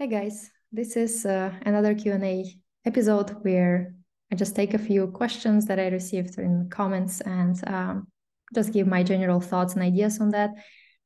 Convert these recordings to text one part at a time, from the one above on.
Hey guys, this is uh, another Q&A episode where I just take a few questions that I received in comments and um, just give my general thoughts and ideas on that.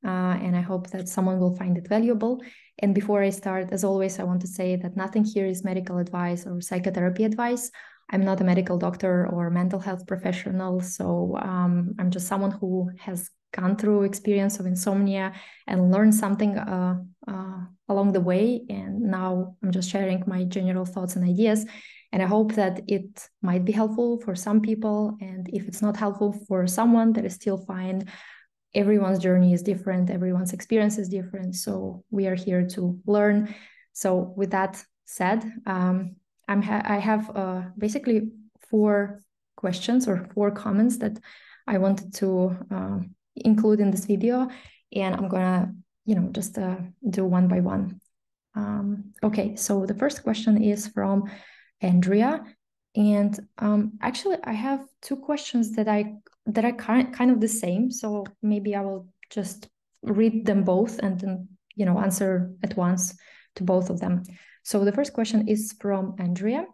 Uh, and I hope that someone will find it valuable. And before I start, as always, I want to say that nothing here is medical advice or psychotherapy advice. I'm not a medical doctor or mental health professional, so um, I'm just someone who has gone through experience of insomnia and learned something uh, uh, along the way and now i'm just sharing my general thoughts and ideas and i hope that it might be helpful for some people and if it's not helpful for someone that is still fine. Everyone's journey is different everyone's experience is different so we are here to learn. So with that said um, i'm ha- i have uh, basically four questions or four comments that i wanted to uh, include in this video and I'm gonna, you know, just uh, do one by one. Um, okay, so the first question is from Andrea. And um, actually, I have two questions that I that are kind kind of the same. So maybe I will just read them both and then you know answer at once to both of them. So the first question is from Andrea,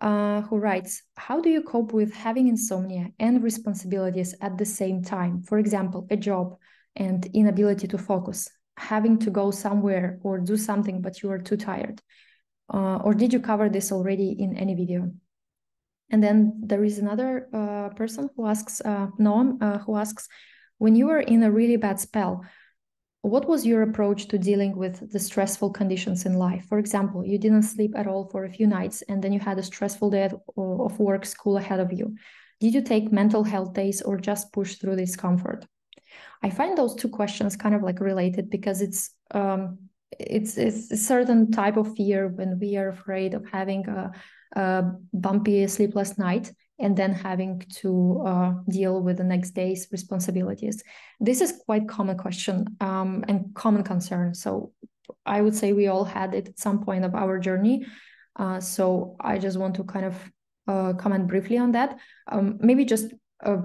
uh, who writes, How do you cope with having insomnia and responsibilities at the same time? For example, a job and inability to focus, having to go somewhere or do something, but you are too tired. Uh, or did you cover this already in any video? And then there is another uh, person who asks, uh, Noam, uh, who asks, when you were in a really bad spell, what was your approach to dealing with the stressful conditions in life? For example, you didn't sleep at all for a few nights and then you had a stressful day of work, school ahead of you. Did you take mental health days or just push through discomfort? I find those two questions kind of like related because it's um, it's it's a certain type of fear when we are afraid of having a, a bumpy sleepless night and then having to uh, deal with the next day's responsibilities. This is quite common question um, and common concern. So I would say we all had it at some point of our journey. Uh, so I just want to kind of uh, comment briefly on that. Um, maybe just uh,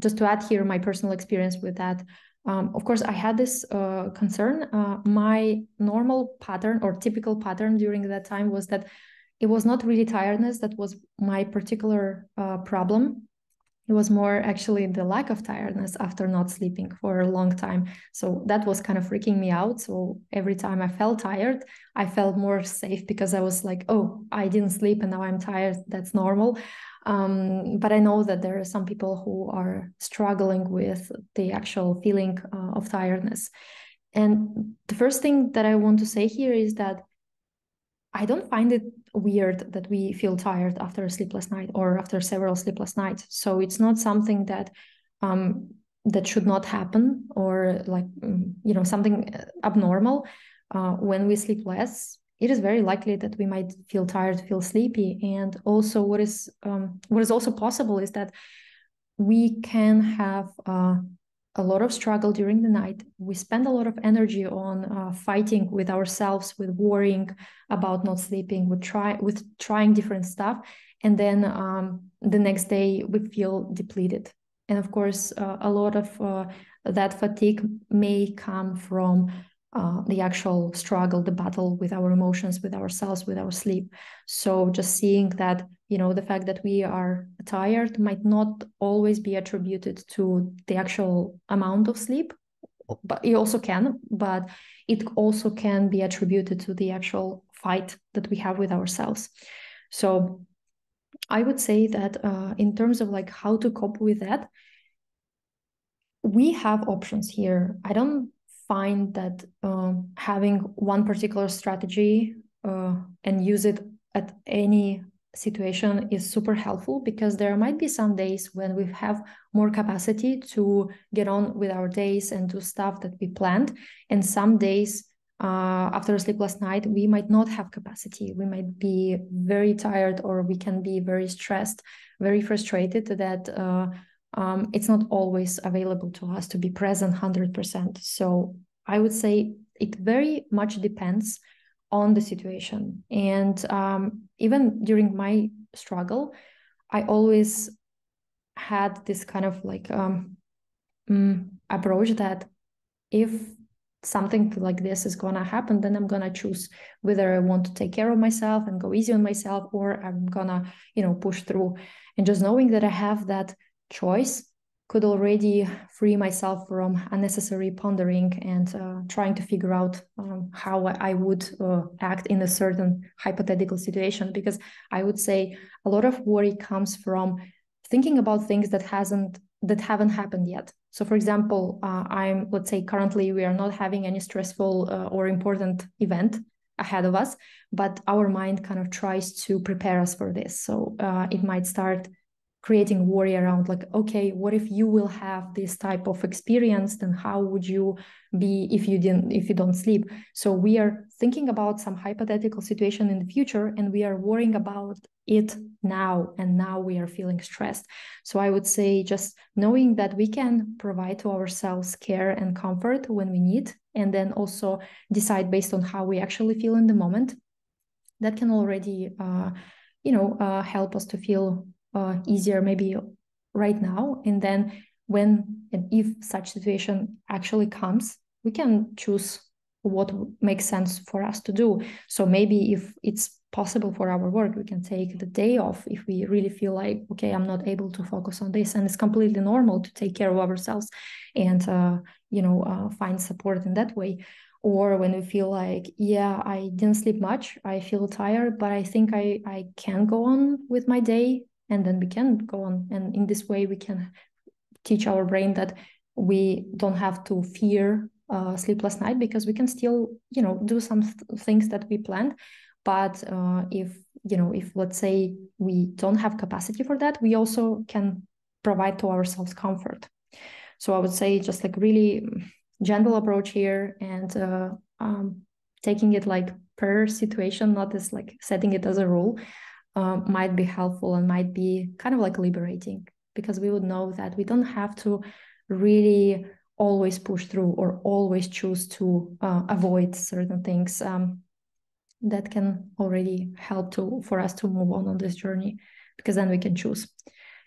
just to add here my personal experience with that. Um, of course, I had this uh, concern. Uh, my normal pattern or typical pattern during that time was that it was not really tiredness that was my particular uh, problem. It was more actually the lack of tiredness after not sleeping for a long time. So that was kind of freaking me out. So every time i felt tired i felt more safe because i was like oh i didn't sleep and now i'm tired. That's normal. Um, but i know that there are some people who are struggling with the actual feeling uh, of tiredness. And the first thing that i want to say here is that I don't find it weird that we feel tired after a sleepless night or after several sleepless nights. So it's not something that um, that should not happen or like mm, you know something abnormal. Uh, when we sleep less, it is very likely that we might feel tired, feel sleepy, and also what is um, what is also possible is that we can have uh, a lot of struggle during the night. We spend a lot of energy on uh, fighting with ourselves, with worrying about not sleeping, with try with trying different stuff, and then um, the next day we feel depleted. And of course, uh, a lot of uh, that fatigue may come from uh, the actual struggle, the battle with our emotions, with ourselves, with our sleep. So just seeing that, you know, the fact that we are tired might not always be attributed to the actual amount of sleep, but it also can, but it also can be attributed to the actual fight that we have with ourselves. So I would say that uh, in terms of like how to cope with that, we have options here. I don't find that uh, having one particular strategy uh, and use it at any situation is super helpful because there might be some days when we have more capacity to get on with our days and do stuff that we planned and some days uh, after a sleepless night we might not have capacity we might be very tired or we can be very stressed very frustrated that uh, um, it's not always available to us to be present 100%. So I would say it very much depends on the situation. And um, even during my struggle, I always had this kind of like um, mm, approach that if something like this is gonna happen, then I'm gonna choose whether I want to take care of myself and go easy on myself, or I'm gonna, you know, push through. And just knowing that I have that choice could already free myself from unnecessary pondering and uh, trying to figure out um, how I would uh, act in a certain hypothetical situation. Because I would say a lot of worry comes from thinking about things that hasn't that haven't happened yet. So, for example, uh, I'm let's say currently we are not having any stressful uh, or important event ahead of us, but our mind kind of tries to prepare us for this. So uh, it might start creating worry around like okay what if you will have this type of experience? Then how would you be if you didn't if you don't sleep? So we are thinking about some hypothetical situation in the future and we are worrying about it now and now we are feeling stressed. So i would say just knowing that we can provide to ourselves care and comfort when we need and then also decide based on how we actually feel in the moment that can already uh, you know uh, help us to feel uh, easier maybe right now. And then when and if such situation actually comes we can choose what makes sense for us to do. So maybe if it's possible for our work we can take the day off if we really feel like okay i'm not able to focus on this and it's completely normal to take care of ourselves and uh, you know uh, find support in that way. Or when we feel like yeah i didn't sleep much i feel tired but i think i i can go on with my day and then we can go on. And in this way we can teach our brain that we don't have to fear uh, sleepless night because we can still you know do some th- things that we planned. But uh, if you know if let's say we don't have capacity for that we also can provide to ourselves comfort. So i would say just like really gentle approach here and uh, um, taking it like per situation not as like setting it as a rule uh, might be helpful and might be kind of like liberating because we would know that we don't have to really always push through or always choose to uh, avoid certain things um, that can already help to for us to move on on this journey because then we can choose.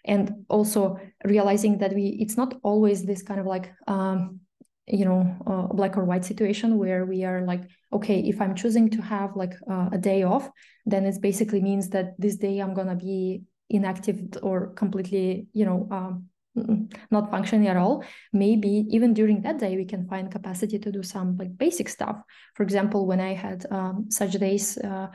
And also realizing that we it's not always this kind of like um, you know black or white situation where we are like okay if i'm choosing to have like a day off then it basically means that this day i'm gonna be inactive or completely you know um, not functioning at all. Maybe even during that day we can find capacity to do some like basic stuff. For example when i had um, such days uh,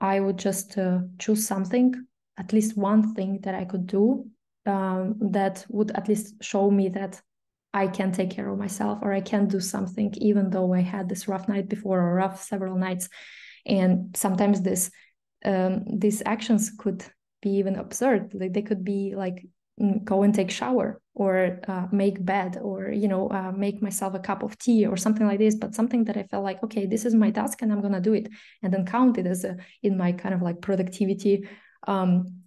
i would just uh, choose something at least one thing that i could do um, that would at least show me that I can take care of myself or I can do something even though I had this rough night before or rough several nights. And sometimes this um, these actions could be even absurd. Like they could be like mm, go and take shower or uh, make bed or you know uh, make myself a cup of tea or something like this but something that i felt like okay this is my task and i'm gonna do it and then count it as a in my kind of like productivity um,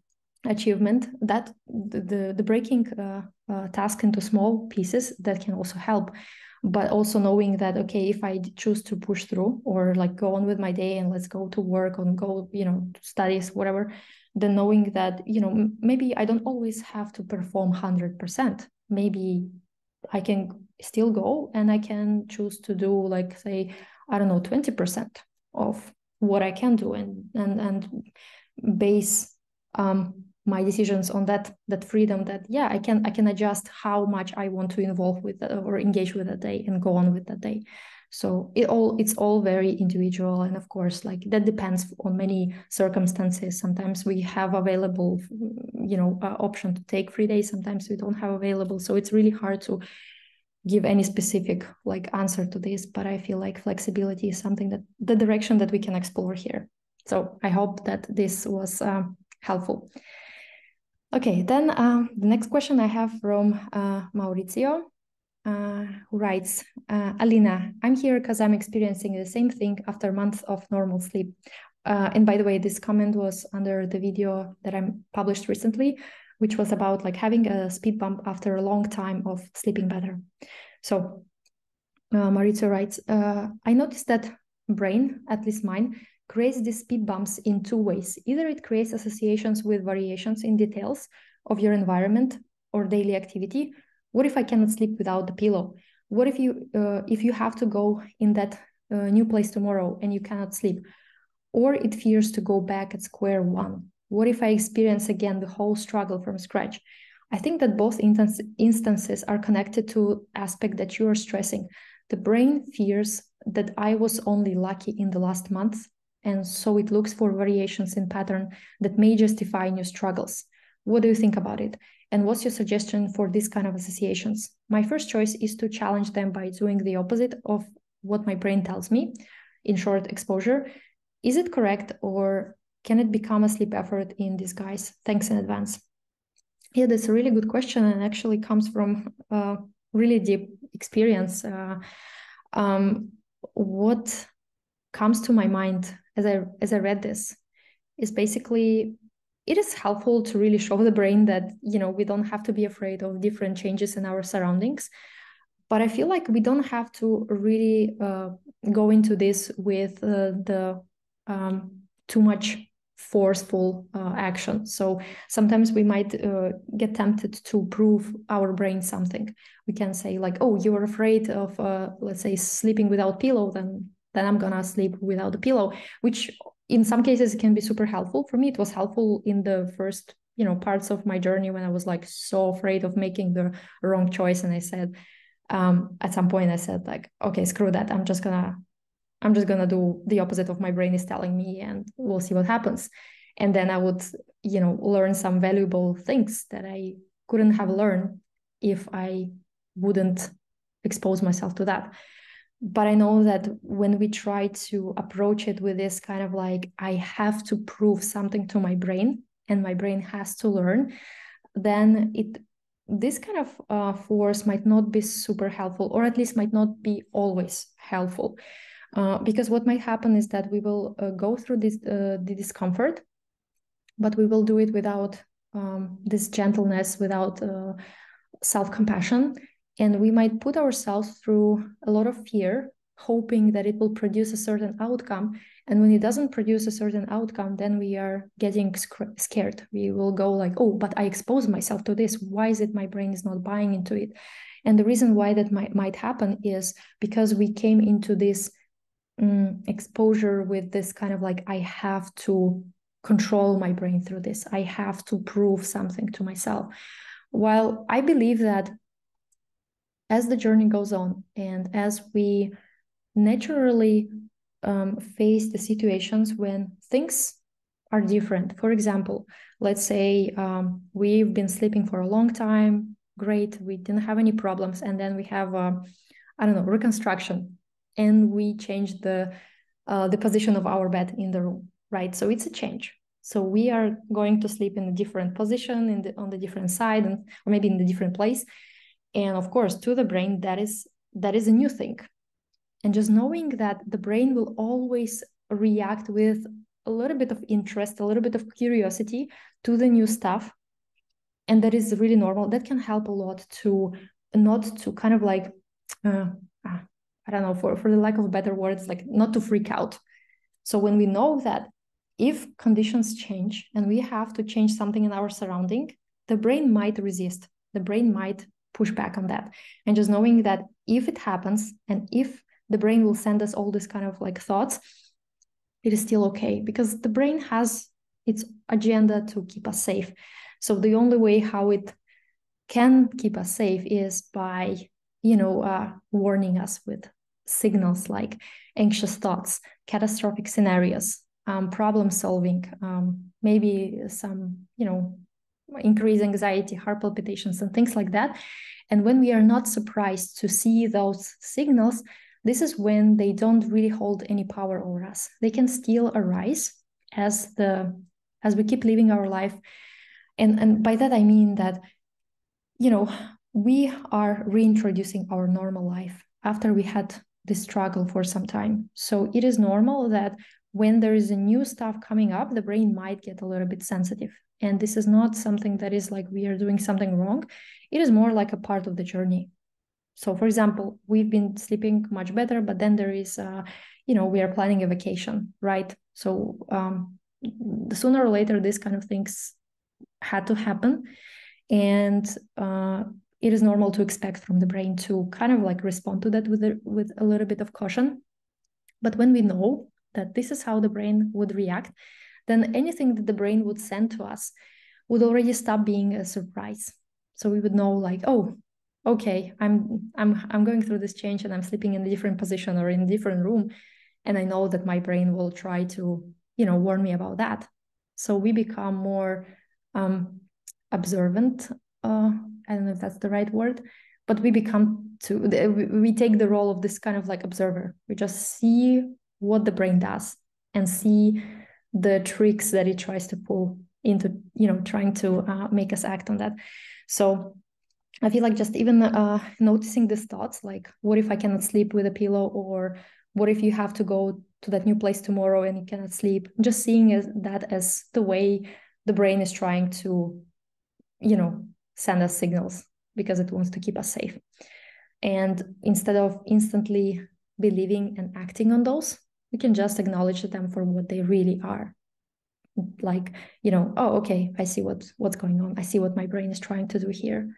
achievement that the the, breaking uh, uh, task into small pieces that can also help. But also knowing that okay if i choose to push through or like go on with my day and let's go to work and go you know studies whatever then knowing that you know maybe i don't always have to perform 100% maybe i can still go and i can choose to do like say i don't know 20% of what i can do and and and base um, my decisions on that that freedom that yeah i can i can adjust how much i want to involve with or engage with that day and go on with that day. So it all it's all very individual and of course like that depends on many circumstances. Sometimes we have available you know uh, option to take free days. Sometimes we don't have available. So it's really hard to give any specific like answer to this but i feel like flexibility is something that the direction that we can explore here. So i hope that this was uh, helpful Okay, then uh, the next question I have from uh, Maurizio, uh, who writes, uh, Alina, I'm here because I'm experiencing the same thing after months of normal sleep. Uh, and by the way, this comment was under the video that I published recently, which was about like having a speed bump after a long time of sleeping better. So uh, Maurizio writes, I noticed that brain, at least mine, creates these speed bumps in two ways. Either it creates associations with variations in details of your environment or daily activity. What if I cannot sleep without the pillow? what if you uh, if you have to go in that uh, new place tomorrow and you cannot sleep or it fears to go back at square one what if i experience again the whole struggle from scratch i think that both instances are connected to aspect that you are stressing the brain fears that i was only lucky in the last month and so it looks for variations in pattern that may justify new struggles what do you think about it and what's your suggestion for this kind of associations? My first choice is to challenge them by doing the opposite of what my brain tells me. In short, exposure. Is it correct or can it become a sleep effort in disguise? Thanks in advance. Yeah, that's a really good question and actually comes from a really deep experience. Uh, um, what comes to my mind as I as I read this is basically it is helpful to really show the brain that you know we don't have to be afraid of different changes in our surroundings. But i feel like we don't have to really uh, go into this with uh, the um, too much forceful uh, action. So sometimes we might uh, get tempted to prove our brain something. We can say like oh you're afraid of uh, let's say sleeping without pillow then then i'm gonna sleep without a pillow which in some cases can be super helpful. For me it was helpful in the first you know parts of my journey when i was like so afraid of making the wrong choice. And i said um, at some point i said like okay screw that. I'm just gonna i'm just gonna do the opposite of my brain is telling me and we'll see what happens. And then i would you know learn some valuable things that i couldn't have learned if i wouldn't expose myself to that but i know that when we try to approach it with this kind of like i have to prove something to my brain and my brain has to learn then it this kind of uh, force might not be super helpful or at least might not be always helpful. Uh, because what might happen is that we will uh, go through this uh, the discomfort but we will do it without um, this gentleness without uh, self-compassion and we might put ourselves through a lot of fear hoping that it will produce a certain outcome. And when it doesn't produce a certain outcome then we are getting scared. We will go like oh but i expose myself to this. Why is it my brain is not buying into it? And the reason why that might, might happen is because we came into this um, exposure with this kind of like i have to control my brain through this. I have to prove something to myself. While i believe that as the journey goes on and as we naturally um, face the situations when things are different. For example, let's say um, we've been sleeping for a long time, great, we didn't have any problems, and then we have, uh, I don't know, reconstruction, and we change the uh, the position of our bed in the room, right? So it's a change. So we are going to sleep in a different position, in the on the different side, and or maybe in the different place, and of course to the brain that is that is a new thing. And just knowing that the brain will always react with a little bit of interest a little bit of curiosity to the new stuff and that is really normal that can help a lot to not to kind of like uh, ah, i don't know for for the lack of better words like not to freak out. So when we know that if conditions change and we have to change something in our surrounding the brain might resist. The brain might push back on that. And just knowing that if it happens and if the brain will send us all this kind of like thoughts it is still okay because the brain has its agenda to keep us safe. So the only way how it can keep us safe is by you know uh, warning us with signals like anxious thoughts catastrophic scenarios um, problem solving um, maybe some you know increase anxiety, heart palpitations, and things like that. And when we are not surprised to see those signals, this is when they don't really hold any power over us. They can still arise as the as we keep living our life. And, and by that I mean that, you know, we are reintroducing our normal life after we had this struggle for some time. So it is normal that when there is a new stuff coming up, the brain might get a little bit sensitive. And this is not something that is like we are doing something wrong. It is more like a part of the journey. So, for example, we've been sleeping much better, but then there is, uh, you know, we are planning a vacation, right? So, um, sooner or later, this kind of things had to happen. And uh, it is normal to expect from the brain to kind of like respond to that with a, with a little bit of caution. But when we know that this is how the brain would react, then anything that the brain would send to us would already stop being a surprise. So we would know like, oh, okay, I'm I'm I'm going through this change and I'm sleeping in a different position or in a different room. And I know that my brain will try to, you know, warn me about that. So we become more um, observant. Uh, I don't know if that's the right word, but we become to we take the role of this kind of like observer. We just see what the brain does and see the tricks that it tries to pull into you know trying to uh, make us act on that. So i feel like just even uh, noticing these thoughts like what if i cannot sleep with a pillow? Or what if you have to go to that new place tomorrow and you cannot sleep? Just seeing as, that as the way the brain is trying to you know send us signals because it wants to keep us safe. And instead of instantly believing and acting on those we can just acknowledge them for what they really are. Like you know oh okay i see what what's going on. I see what my brain is trying to do here.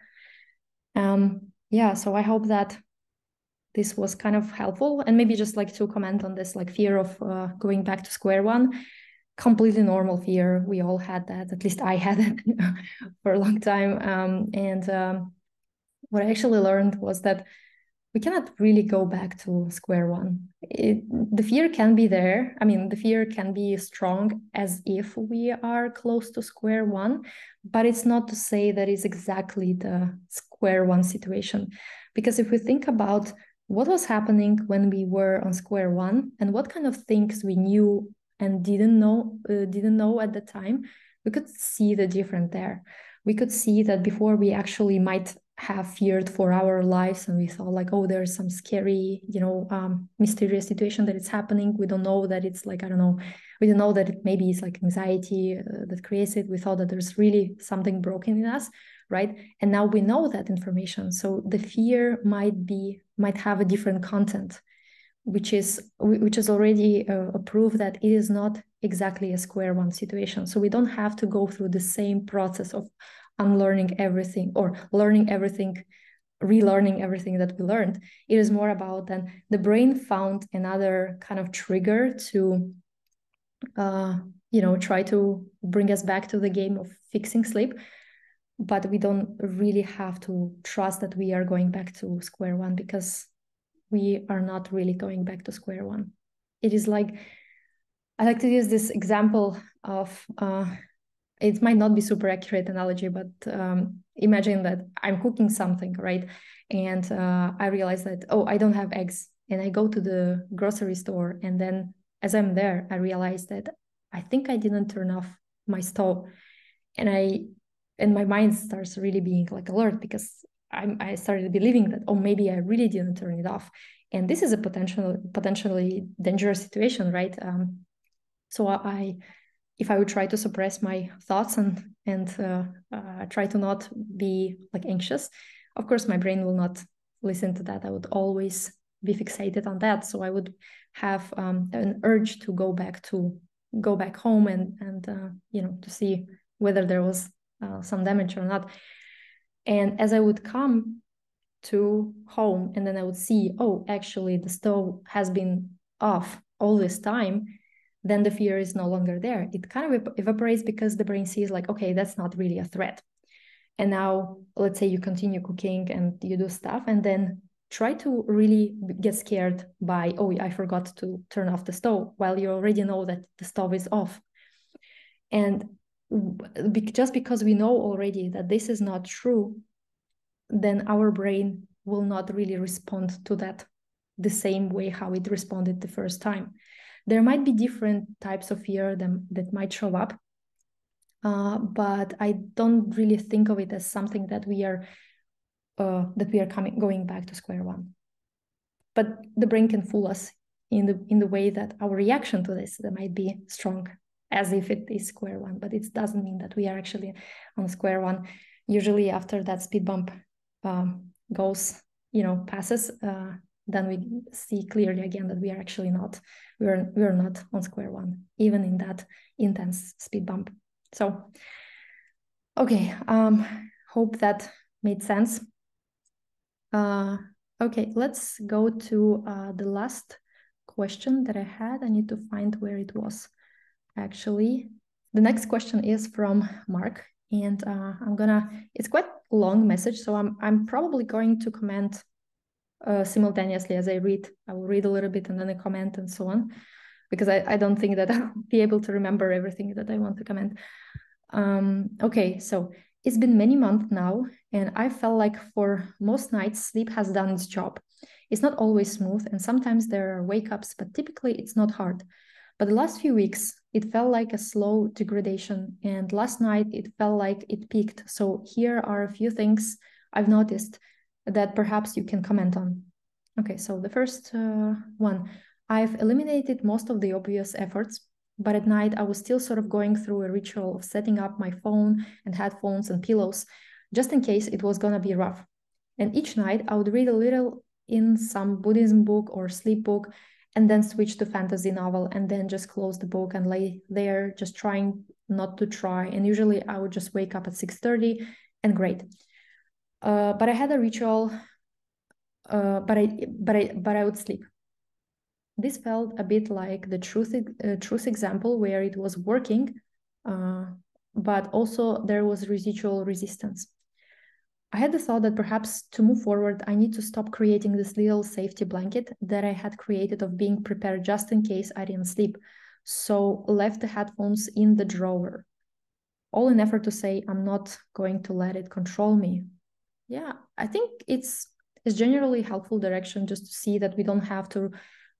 Um yeah so i hope that this was kind of helpful. And maybe just like to comment on this like fear of uh, going back to square one. Completely normal fear. We all had that. At least i had it for a long time. Um, and um, what i actually learned was that we cannot really go back to square one. It, the fear can be there. I mean, the fear can be strong as if we are close to square one, but it's not to say that it's exactly the square one situation. Because if we think about what was happening when we were on square one and what kind of things we knew and didn't know uh, didn't know at the time, we could see the difference there. We could see that before we actually might have feared for our lives and we thought like oh there's some scary you know um, mysterious situation that is happening. We don't know that it's like i don't know we don't know that it maybe it's like anxiety uh, that creates it. We thought that there's really something broken in us right? And now we know that information. So the fear might be might have a different content which is which is already uh, a proof that it is not exactly a square one situation. So we don't have to go through the same process of unlearning everything or learning everything relearning everything that we learned. It is more about then the brain found another kind of trigger to uh, you know try to bring us back to the game of fixing sleep. But we don't really have to trust that we are going back to square one because we are not really going back to square one. It is like i like to use this example of uh, it might not be super accurate analogy, but um, imagine that I'm cooking something, right? And uh, I realize that, oh, I don't have eggs. And I go to the grocery store. And then as I'm there, I realize that I think I didn't turn off my stove. And I, and my mind starts really being like alert because I'm, I started believing that, oh, maybe I really didn't turn it off. And this is a potential, potentially dangerous situation, right? Um, so I, if I would try to suppress my thoughts and and uh, uh, try to not be like anxious, of course my brain will not listen to that. I would always be fixated on that, so I would have um, an urge to go back to go back home and and uh, you know to see whether there was uh, some damage or not. And as I would come to home, and then I would see, oh, actually the stove has been off all this time then the fear is no longer there. It kind of evaporates because the brain sees, like, okay, that's not really a threat. And now, let's say you continue cooking and you do stuff, and then try to really get scared by, oh, I forgot to turn off the stove, while you already know that the stove is off. And just because we know already that this is not true, then our brain will not really respond to that the same way how it responded the first time there might be different types of fear that, that might show up, uh, but I don't really think of it as something that we are uh, that we are coming going back to square one. But the brain can fool us in the in the way that our reaction to this that might be strong, as if it is square one, but it doesn't mean that we are actually on square one. Usually, after that speed bump um, goes, you know, passes, uh, then we see clearly again that we are actually not we're we're not on square one even in that intense speed bump so okay um hope that made sense Uh, okay, let's go to uh, the last question that I had. I need to find where it was actually. The next question is from Mark, and uh, I'm gonna. It's quite long message, so I'm I'm probably going to comment uh, simultaneously as I read. I will read a little bit and then I comment and so on, because I, I don't think that I'll be able to remember everything that I want to comment. Um, okay, so it's been many months now, and I felt like for most nights, sleep has done its job. It's not always smooth, and sometimes there are wake ups, but typically it's not hard. But the last few weeks, it felt like a slow degradation, and last night it felt like it peaked. So here are a few things I've noticed that perhaps you can comment on. Okay, so the first uh, one, I've eliminated most of the obvious efforts, but at night I was still sort of going through a ritual of setting up my phone and headphones and pillows, just in case it was gonna be rough. And each night I would read a little in some Buddhism book or sleep book, and then switch to fantasy novel, and then just close the book and lay there, just trying not to try. And usually I would just wake up at 6:30 and great. Uh, but I had a ritual, uh, but I but I but I would sleep. This felt a bit like the truth uh, truth example where it was working, uh, but also there was residual resistance. I had the thought that perhaps to move forward, I need to stop creating this little safety blanket that I had created of being prepared just in case I didn't sleep. So left the headphones in the drawer, all in effort to say I'm not going to let it control me, yeah i think it's it's generally helpful direction just to see that we don't have to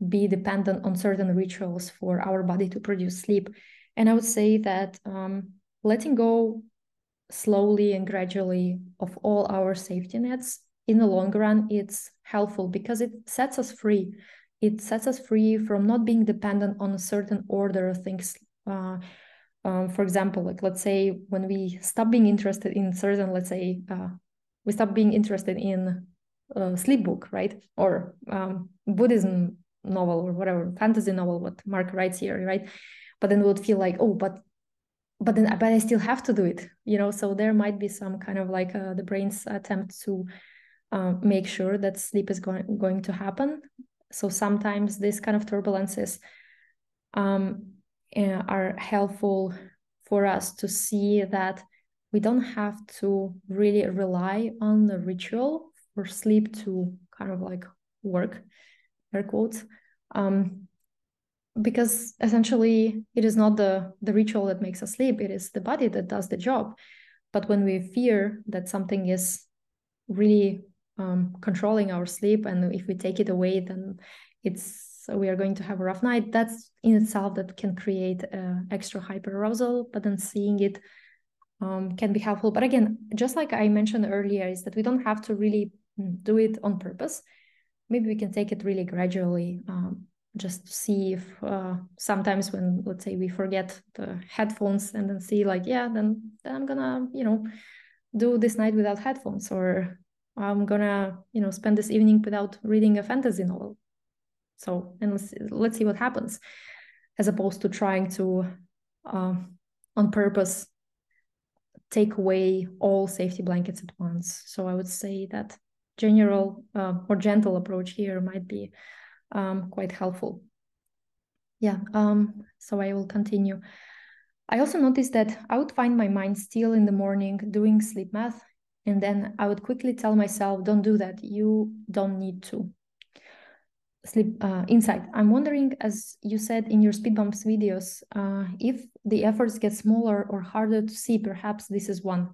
be dependent on certain rituals for our body to produce sleep. And i would say that um, letting go slowly and gradually of all our safety nets in the long run it's helpful because it sets us free. It sets us free from not being dependent on a certain order of things uh, um, for example like let's say when we stop being interested in certain let's say uh, we stop being interested in a sleep book, right? Or um, Buddhism novel or whatever, fantasy novel, what Mark writes here, right? But then we would feel like, oh, but but then but I still have to do it, you know. So there might be some kind of like uh, the brain's attempt to uh, make sure that sleep is going going to happen. So sometimes this kind of turbulences um, uh, are helpful for us to see that we don't have to really rely on the ritual for sleep to kind of like work, air quotes. Um, because essentially it is not the the ritual that makes us sleep it is the body that does the job but when we fear that something is really um, controlling our sleep and if we take it away then it's we are going to have a rough night that's in itself that can create uh, extra hyper arousal but then seeing it um, can be helpful. But again, just like I mentioned earlier, is that we don't have to really mm, do it on purpose. Maybe we can take it really gradually, um, just to see if uh, sometimes when, let's say, we forget the headphones and then see like, yeah, then, then I'm gonna, you know, do this night without headphones, or I'm gonna, you know, spend this evening without reading a fantasy novel. So, and let's let's see what happens, as opposed to trying to, uh, on purpose, take away all safety blankets at once. So I would say that general uh, or gentle approach here might be um, quite helpful. Yeah, um, so I will continue. I also noticed that I would find my mind still in the morning doing sleep math, and then I would quickly tell myself, don't do that, you don't need to sleep uh. I'm wondering, as you said in your speed bumps videos, uh, if the efforts get smaller or harder to see, perhaps this is one.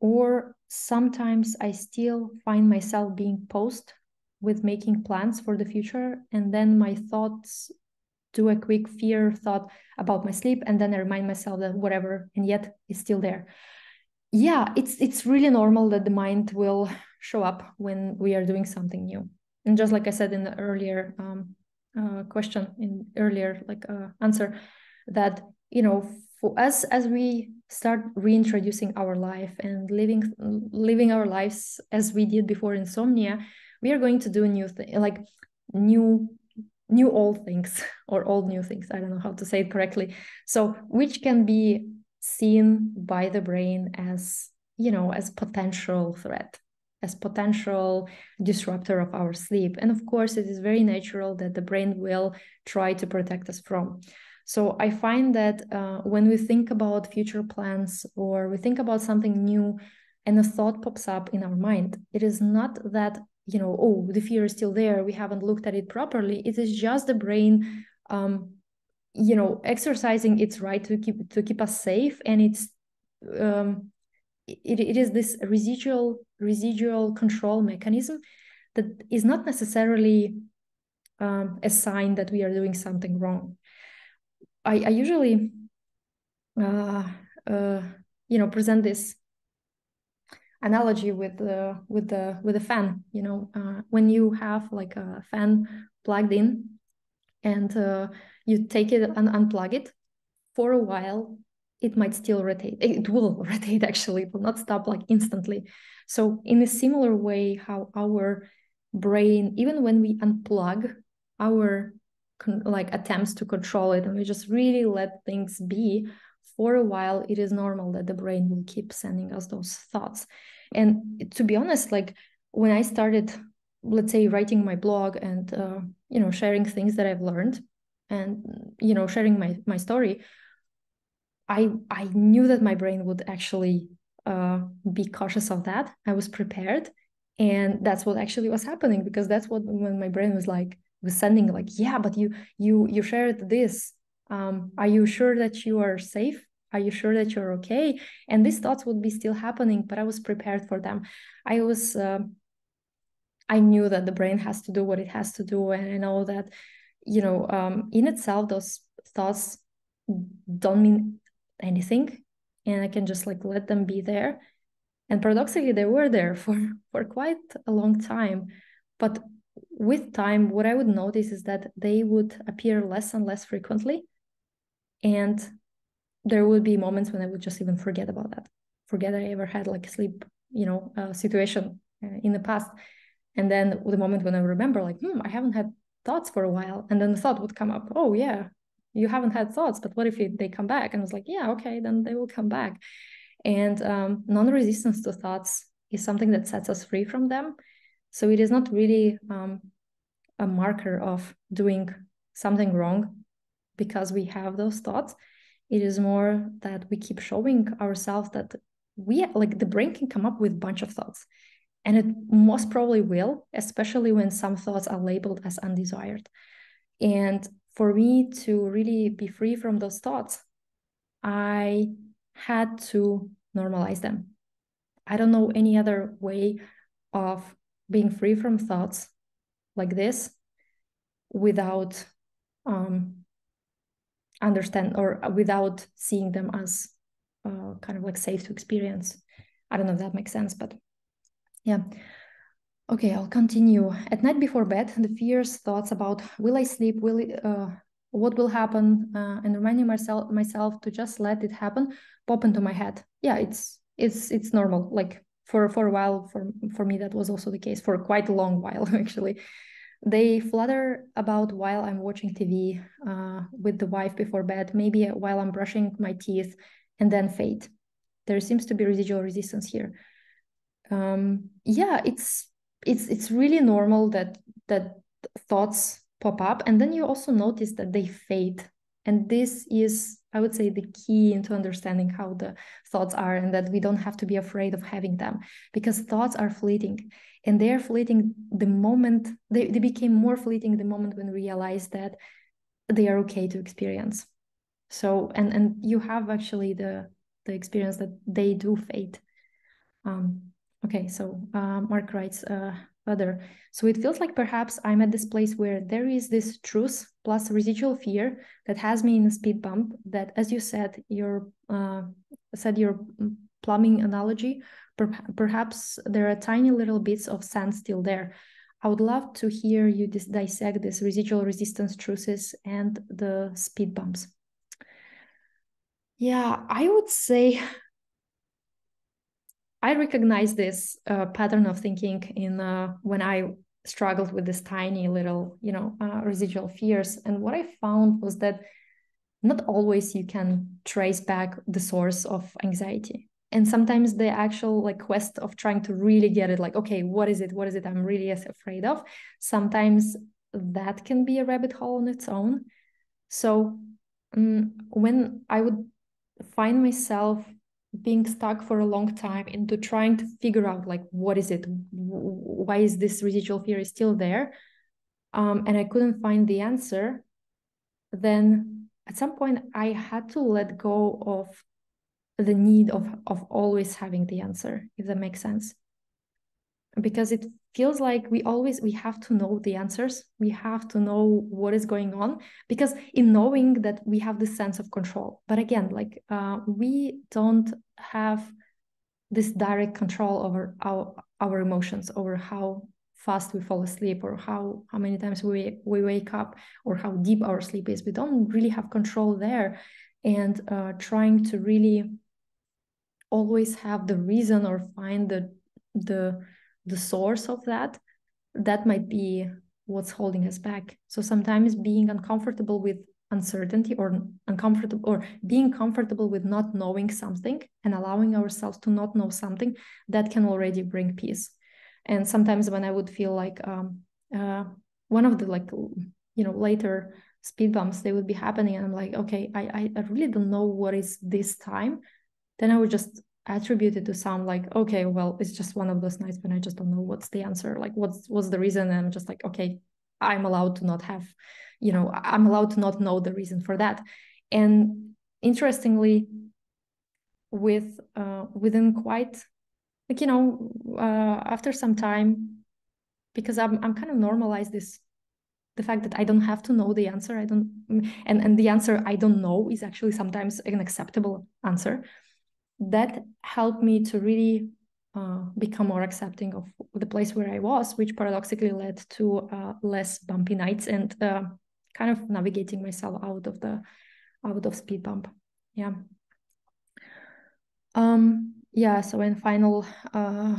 Or sometimes I still find myself being posed with making plans for the future, and then my thoughts do a quick fear thought about my sleep, and then I remind myself that whatever, and yet it's still there. Yeah, it's it's really normal that the mind will show up when we are doing something new and just like I said in the earlier um, uh, question, in earlier like uh, answer, that you know, for us as we start reintroducing our life and living living our lives as we did before insomnia, we are going to do new thing like new new old things or old new things. I don't know how to say it correctly. So which can be seen by the brain as you know as potential threat as potential disruptor of our sleep. And of course, it is very natural that the brain will try to protect us from. So I find that uh, when we think about future plans or we think about something new and a thought pops up in our mind, it is not that, you know, oh, the fear is still there. We haven't looked at it properly. It is just the brain, um, you know, exercising its right to keep to keep us safe. And it's um, it, it is this residual residual control mechanism that is not necessarily um, a sign that we are doing something wrong I, I usually, uh, uh, you know, present this analogy with the with the with a fan. You know, uh, when you have like a fan plugged in, and uh, you take it and unplug it for a while, it might still rotate. It will rotate actually. It will not stop like instantly. So in a similar way, how our brain, even when we unplug our like attempts to control it and we just really let things be. For a while it is normal that the brain will keep sending us those thoughts. And to be honest like when i started let's say writing my blog and uh, you know sharing things that i've learned and you know sharing my my story i i knew that my brain would actually uh, be cautious of that. I was prepared and that's what actually was happening because that's what when my brain was like was sending like yeah but you you you shared this. Um, are you sure that you are safe? Are you sure that you're okay? And these thoughts would be still happening but i was prepared for them. I was uh, i knew that the brain has to do what it has to do and i know that you know um, in itself those thoughts don't mean anything and i can just like let them be there. And paradoxically they were there for for quite a long time. But with time, what I would notice is that they would appear less and less frequently. And there would be moments when I would just even forget about that, forget I ever had like a sleep, you know, uh, situation uh, in the past. And then the moment when I remember, like, hmm, I haven't had thoughts for a while. And then the thought would come up, oh, yeah, you haven't had thoughts, but what if they come back? And I was like, yeah, okay, then they will come back. And um, non resistance to thoughts is something that sets us free from them so it is not really um, a marker of doing something wrong because we have those thoughts. It is more that we keep showing ourselves that we like the brain can come up with a bunch of thoughts. And it most probably will, especially when some thoughts are labeled as undesired. And for me to really be free from those thoughts, I had to normalize them. I don't know any other way of being free from thoughts like this without um, understand or without seeing them as uh, kind of like safe to experience. I don't know if that makes sense, but yeah. Okay, I'll continue. At night before bed, the fears, thoughts about will I sleep, will uh, what will happen, uh, and reminding myself myself to just let it happen, pop into my head. Yeah, it's it's it's normal. Like for for a while for for me that was also the case for quite a long while actually. They flutter about while i'm watching tv uh, with the wife before bed maybe while i'm brushing my teeth and then fade. There seems to be residual resistance here. Um, yeah it's it's it's really normal that that thoughts pop up and then you also notice that they fade and this is I would say the key into understanding how the thoughts are and that we don't have to be afraid of having them because thoughts are fleeting and they're fleeting the moment they, they became more fleeting the moment when we realize that they are okay to experience. So and and you have actually the the experience that they do fade. Um, okay, so uh, Mark writes, uh, other. So it feels like perhaps I'm at this place where there is this truth plus residual fear that has me in a speed bump. That, as you said, your uh, said your plumbing analogy, per perhaps there are tiny little bits of sand still there. I would love to hear you dis dissect this residual resistance truces and the speed bumps. Yeah, I would say I recognize this uh, pattern of thinking in uh, when I struggled with this tiny little, you know, uh, residual fears. And what I found was that not always you can trace back the source of anxiety. and sometimes the actual like quest of trying to really get it like okay what is it what is it i'm really afraid of sometimes that can be a rabbit hole on its own so um, when i would find myself being stuck for a long time into trying to figure out like what is it? Why is this residual fear is still there? Um, and i couldn't find the answer. Then at some point i had to let go of the need of of always having the answer if that makes sense because it feels like we always we have to know the answers. We have to know what is going on because in knowing that we have this sense of control. But again like uh, we don't have this direct control over our our emotions over how fast we fall asleep or how how many times we we wake up or how deep our sleep is. We don't really have control there. And uh, trying to really always have the reason or find the the the source of that that might be what's holding us back. So sometimes being uncomfortable with uncertainty or uncomfortable or being comfortable with not knowing something and allowing ourselves to not know something that can already bring peace. And sometimes when i would feel like um, uh, one of the like you know later speed bumps they would be happening and i'm like okay I, I really don't know what is this time. Then I would just attribute it to some like, okay, well, it's just one of those nights when I just don't know what's the answer, like what's what's the reason, and I'm just like, okay, I'm allowed to not have, you know, I'm allowed to not know the reason for that. And interestingly, with uh, within quite like you know uh, after some time because I'm I'm kind of normalized this the fact that I don't have to know the answer I don't and and the answer I don't know is actually sometimes an acceptable answer that helped me to really uh, become more accepting of the place where I was, which paradoxically led to uh, less bumpy nights and uh, kind of navigating myself out of the out of speed bump. Yeah. Um, yeah. So in final uh,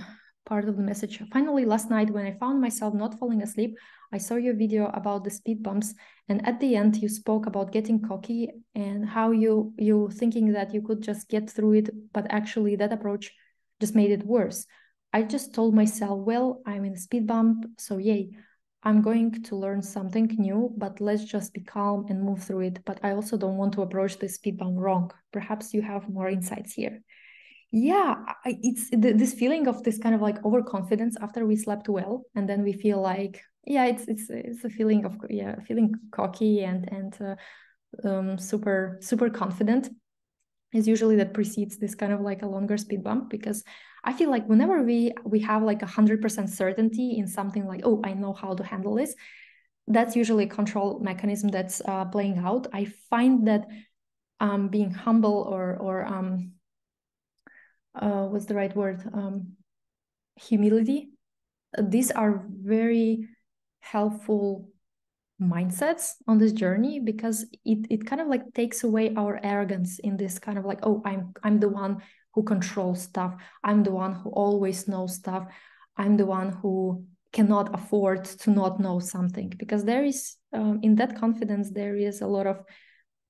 part of the message, finally last night when I found myself not falling asleep, I saw your video about the speed bumps, and at the end you spoke about getting cocky and how you you thinking that you could just get through it, but actually that approach just made it worse. I just told myself, well, I'm in a speed bump, so yay. I'm going to learn something new, but let's just be calm and move through it. But I also don't want to approach the speed bump wrong. Perhaps you have more insights here. Yeah, it's this feeling of this kind of like overconfidence after we slept well, and then we feel like yeah it's it's it's a feeling of yeah feeling cocky and and uh, um, super super confident is usually that precedes this kind of like a longer speed bump because i feel like whenever we we have like a hundred percent certainty in something like oh i know how to handle this that's usually a control mechanism that's uh, playing out. I find that um, being humble or or um, uh, what's the right word? Um, humility. These are very helpful mindsets on this journey because it, it kind of like takes away our arrogance in this kind of like oh i'm i'm the one who controls stuff. I'm the one who always knows stuff. I'm the one who cannot afford to not know something because there is um, in that confidence there is a lot of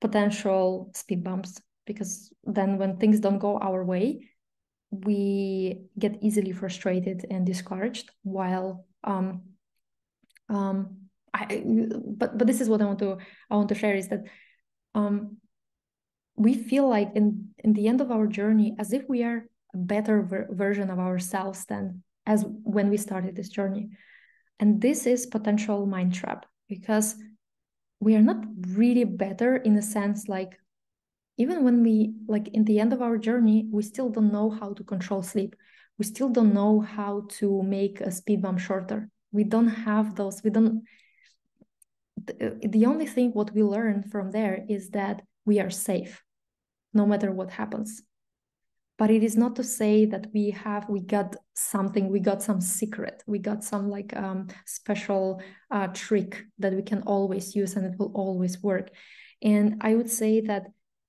potential speed bumps because then when things don't go our way we get easily frustrated and discouraged while um, um i but but this is what i want to i want to share is that um we feel like in in the end of our journey as if we are a better ver- version of ourselves than as when we started this journey. And this is potential mind trap because we are not really better in a sense like even when we like in the end of our journey we still don't know how to control sleep. We still don't know how to make a speed bump shorter. We don't have those we don't the, the only thing what we learn from there is that we are safe no matter what happens. But it is not to say that we have we got something we got some secret. We got some like um, special uh, trick that we can always use and it will always work. And i would say that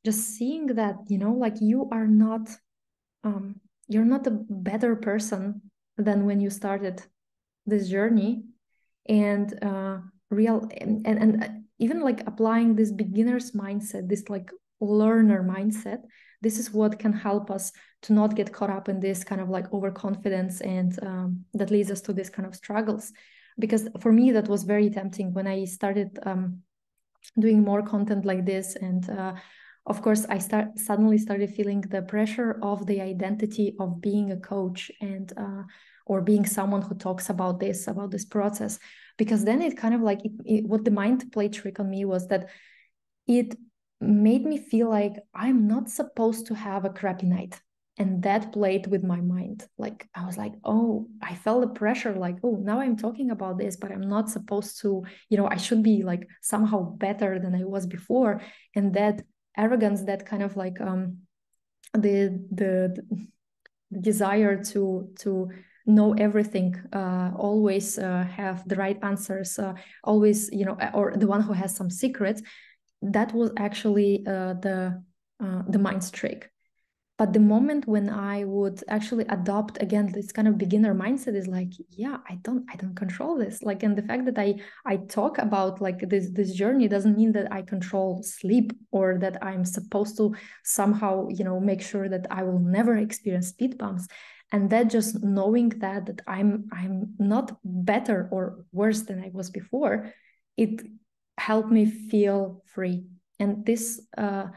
just seeing that you know like you are not um, you're not a better person than when you started this journey. And uh, real and, and, and even like applying this beginner's mindset this like learner mindset this is what can help us to not get caught up in this kind of like overconfidence and um, that leads us to this kind of struggles. Because for me that was very tempting when i started um, doing more content like this and uh, of course i start suddenly started feeling the pressure of the identity of being a coach and uh, or being someone who talks about this about this process. Because then it kind of like it, it, what the mind played trick on me was that it made me feel like i'm not supposed to have a crappy night. And that played with my mind. Like i was like oh i felt the pressure like oh now i'm talking about this but i'm not supposed to you know i should be like somehow better than i was before. And that arrogance that kind of like um the the, the desire to to know everything uh, always uh, have the right answers uh, always you know or the one who has some secrets that was actually uh, the uh, the mind's trick but the moment when i would actually adopt again this kind of beginner mindset is like yeah i don't i don't control this. Like and the fact that i i talk about like this this journey doesn't mean that i control sleep or that i'm supposed to somehow you know make sure that i will never experience speed bumps. And that just knowing that that i'm i'm not better or worse than i was before it helped me feel free. And this uh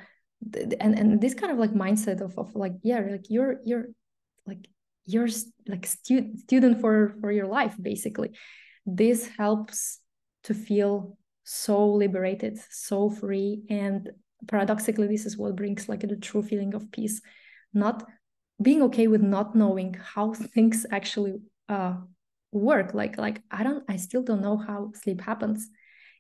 and and this kind of like mindset of, of like yeah like you're you're like you're like stu- student for for your life basically. This helps to feel so liberated so free and paradoxically this is what brings like the true feeling of peace. Not being okay with not knowing how things actually uh work. Like like i don't i still don't know how sleep happens.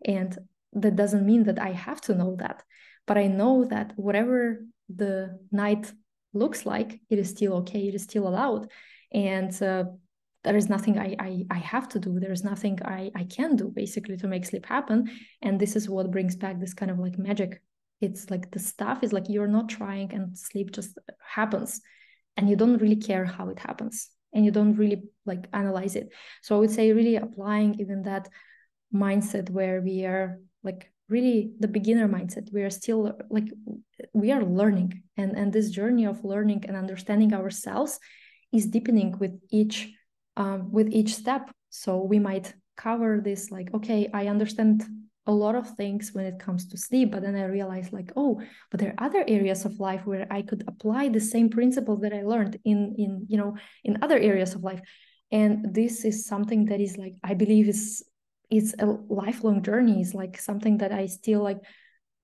And that doesn't mean that i have to know that but i know that whatever the night looks like it is still okay it is still allowed. And uh, there is nothing I, I i have to do. There's nothing i i can do basically to make sleep happen. And this is what brings back this kind of like magic. It's like the stuff is like you're not trying and sleep just happens. And you don't really care how it happens. And you don't really like analyze it. So i would say really applying even that mindset where we are like really the beginner mindset. We are still like we are learning and and this journey of learning and understanding ourselves is deepening with each um, with each step. So we might cover this like okay i understand a lot of things when it comes to sleep but then i realized like oh but there are other areas of life where i could apply the same principles that i learned in in you know in other areas of life. And this is something that is like i believe is it's a lifelong journey. It's like something that i still like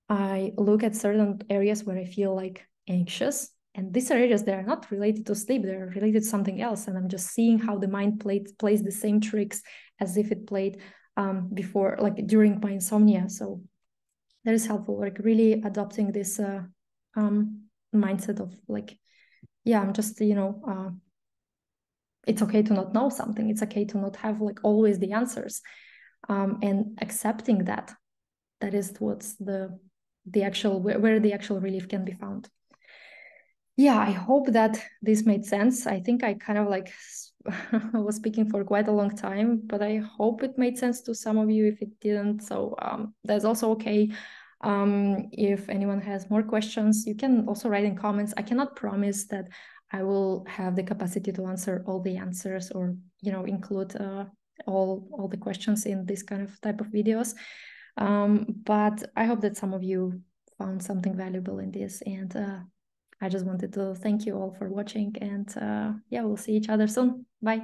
i look at certain areas where i feel like anxious and these are areas that are not related to sleep they're related to something else and i'm just seeing how the mind plays plays the same tricks as if it played um, before like during my insomnia. So that is helpful like really adopting this uh, um, mindset of like yeah i'm just you know uh, it's okay to not know something. It's okay to not have like always the answers um, and accepting that that is what's the the actual where, where the actual relief can be found. Yeah i hope that this made sense. I think i kind of like was speaking for quite a long time but i hope it made sense to some of you. If it didn't so um, that's also okay. Um, if anyone has more questions you can also write in comments. I cannot promise that i will have the capacity to answer all the answers or you know include uh, all all the questions in this kind of type of videos. Um, but i hope that some of you found something valuable in this and uh, i just wanted to thank you all for watching and uh, yeah we'll see each other soon. Bye